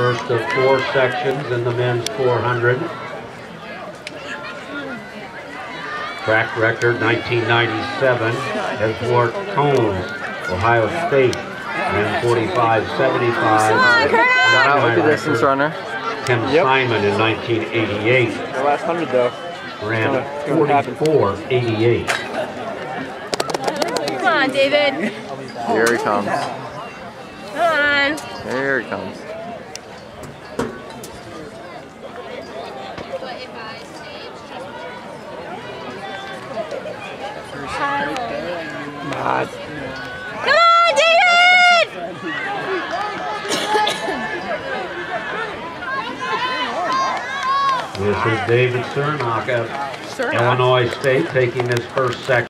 first of four sections in the men's 400. Track record 1997 has Wart Combs, Ohio State, ran 45.75. Not with the distance runner. Tim Yep. Simon in 1988 The last hundred though. ran It's gonna 44.88. Come on, David. Here he comes. Come on. Here he comes. God. Come on, David! This is David Cernock of Illinois State taking his first section.